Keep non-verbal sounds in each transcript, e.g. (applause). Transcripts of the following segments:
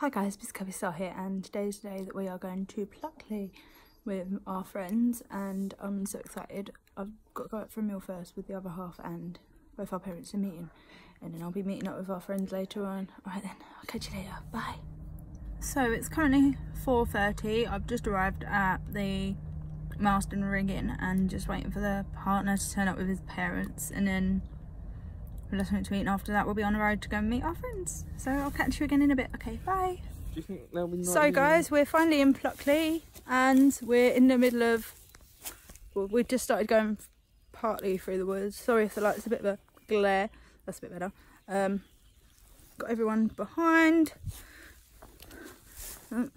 Hi guys, Miss Kirby Star here and today's the day that we are going to Pluckley with our friends and I'm so excited. I've got to go out for a meal first with the other half and both our parents are meeting and then I'll be meeting up with our friends later on. Alright then, I'll catch you later. Bye. So it's currently 4.30. I've just arrived at the Marston rigging and just waiting for the partner to turn up with his parents and then we'll have something to eat and after that we'll be on the road to go and meet our friends. So I'll catch you again in a bit. Okay, bye. So guys, we're finally in Pluckley and we're in the middle of, well, we've just started going partly through the woods. Sorry if the light's a bit of a glare. That's a bit better. Um, got everyone behind. Oh,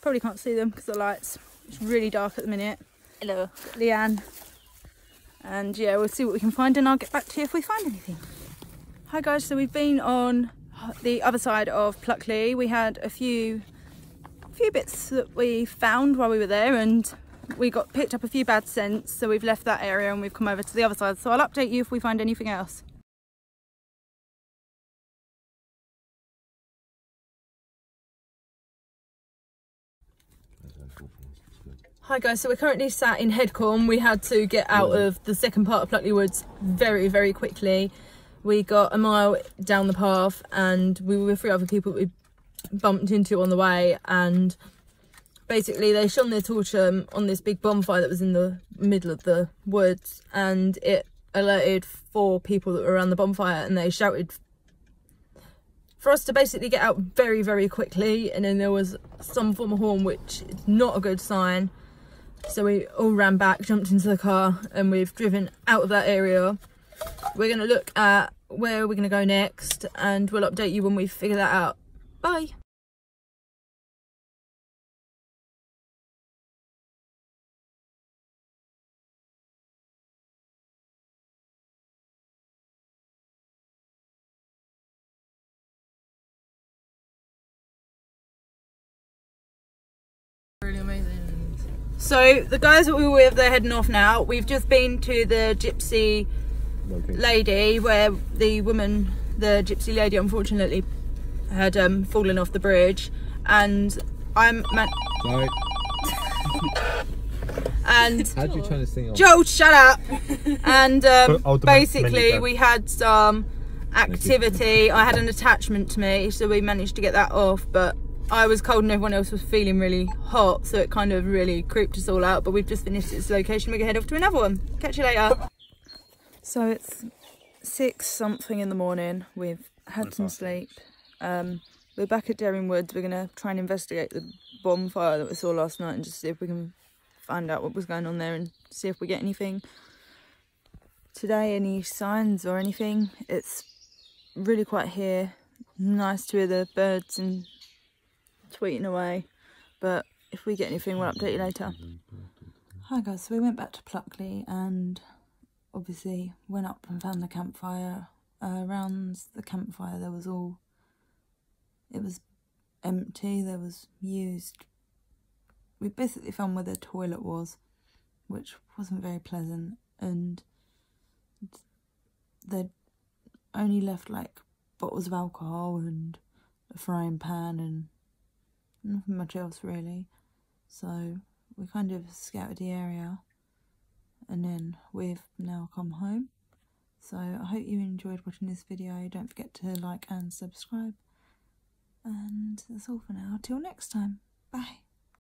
probably can't see them because the lights, it's really dark at the minute. Hello. Lianne and yeah we'll see what we can find and I'll get back to you if we find anything. Hi guys, so we've been on the other side of Pluckley. We had a few a few bits that we found while we were there and we got picked up a few bad scents so we've left that area and we've come over to the other side so I'll update you if we find anything else. Hi guys, so we're currently sat in Headcombe. We had to get out yeah. of the second part of Pluckley Woods very, very quickly. We got a mile down the path and we were with three other people we bumped into on the way and basically they shone their torch um, on this big bonfire that was in the middle of the woods and it alerted four people that were around the bonfire and they shouted for us to basically get out very very quickly and then there was some form of horn which is not a good sign so we all ran back, jumped into the car and we've driven out of that area. We're going to look at where we're going to go next and we'll update you when we figure that out. Bye. So the guys that we were with, they're heading off now. We've just been to the gypsy lady where the woman, the gypsy lady, unfortunately had um, fallen off the bridge, and I'm man. Sorry. (laughs) and how you trying to sing? Joe, shut up! (laughs) and um, basically, we had some activity. I had an attachment to me, so we managed to get that off, but I was cold and everyone else was feeling really hot, so it kind of really creeped us all out. But we've just finished this location. We're going to head off to another one. Catch you later. So it's six something in the morning. We've had some sleep. Um, we're back at Derring Woods. We're going to try and investigate the bonfire that we saw last night and just see if we can find out what was going on there and see if we get anything today, any signs or anything. It's really quite here. Nice to hear the birds and tweeting away. But if we get anything, we'll update you later. Hi guys, so we went back to Pluckley and obviously went up and found the campfire. Uh, around the campfire there was all, it was empty, there was used, we basically found where the toilet was, which wasn't very pleasant and they'd only left like bottles of alcohol and a frying pan and nothing much else really. So we kind of scouted the area and then we've now come home. So I hope you enjoyed watching this video. Don't forget to like and subscribe. And that's all for now. Till next time. Bye.